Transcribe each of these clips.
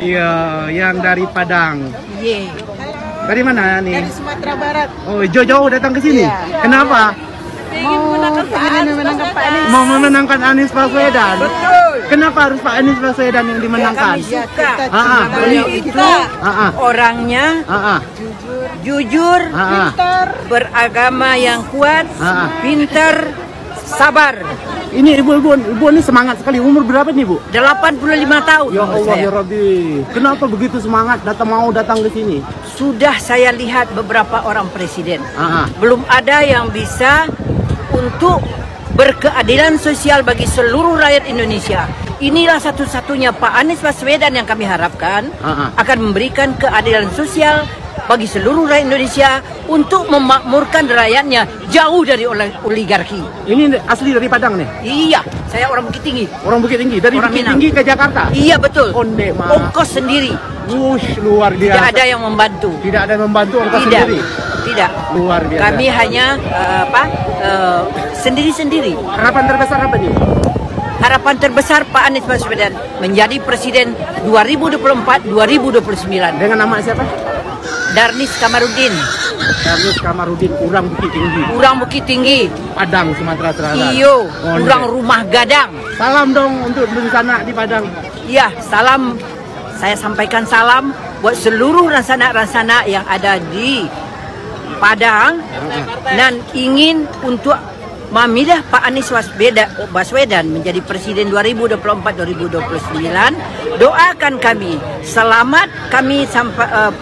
Iya, yang dari Padang. Ye. Dari mana nih? Dari Sumatera Barat. Oh, jauh-jauh datang ke sini. Iya. Kenapa? Mau menangkan Pak Anies. Menangkan Pak Anies. Mau memenangkan Anies Baswedan. Betul. Kenapa harus Pak Anies Baswedan yang dimenangkan? Kami suka. Ah, ah. Beliau itu Ah, ah. orangnya Ah, ah. jujur, Ah, ah. beragama yang kuat, Ah, ah. pinter, sabar. Ini ibu-ibu, ibu ini semangat sekali. Umur berapa nih, Bu? 85 tahun. Ya Allah saya. ya Rabbi. Kenapa begitu semangat datang mau datang ke sini? Sudah saya lihat beberapa orang presiden. Ah, ah. Belum ada yang bisa untuk berkeadilan sosial bagi seluruh rakyat Indonesia. Inilah satu-satunya Pak Anies Baswedan yang kami harapkan Ah, ah. akan memberikan keadilan sosial bagi seluruh rakyat Indonesia untuk memakmurkan rakyatnya jauh dari oli- oligarki. Ini asli dari Padang nih. Iya, saya orang Bukit Tinggi. Orang Bukit Tinggi dari Orang Bukit Minang. Tinggi ke Jakarta. Iya betul. Onde, Ma. Ongkos sendiri. Wush, luar biasa. Tidak ada yang membantu. Tidak ada yang membantu ongkos Tidak. sendiri. Tidak. Luar biasa. Kami hanya apa? eh, sendiri-sendiri. Harapan terbesar apa nih? Harapan terbesar Pak Anies Baswedan menjadi presiden 2024-2029. Dengan nama siapa? Darnis Kamarudin, Darnis Kamarudin, Urang Bukit Tinggi, Urang Bukit Tinggi, Padang, Sumatera Selatan. Iyo, Onde. Urang Rumah Gadang. Salam dong untuk di sana di Padang. Ya, salam. Saya sampaikan salam buat seluruh ransana-ransana yang ada di Padang dan ingin untuk memilih Pak Anies Baswedan, Baswedan menjadi presiden 2024-2029. Doakan kami selamat kami sampai eh,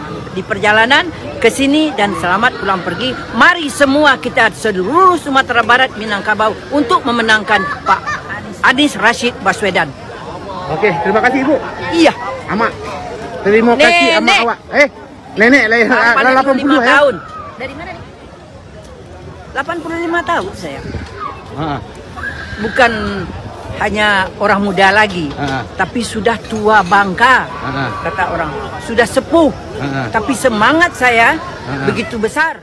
di perjalanan ke sini dan selamat pulang pergi. Mari semua kita seluruh Sumatera Barat Minangkabau untuk memenangkan Pak Anies Rashid Baswedan. Oke, terima kasih Ibu. Iya. Ama. Terima kasih ama Nenek. awak. Eh, nenek lah 80 ya. tahun. Dari mana nih? 85 tahun saya. Ah, Bukan hanya orang muda lagi, Ah. tapi sudah tua bangka, Ah. kata orang. Sudah sepuh, Ah. tapi semangat saya Ah. begitu besar.